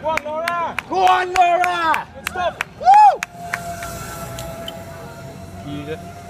Go on, Laura. Go on, Laura! Good stuff. Woo! Beautiful.